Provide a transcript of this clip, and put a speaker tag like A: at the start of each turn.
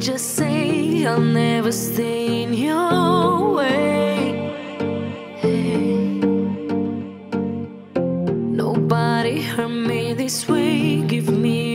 A: just say I'll never stay in your way. Hey. Nobody hurt me this way. Give me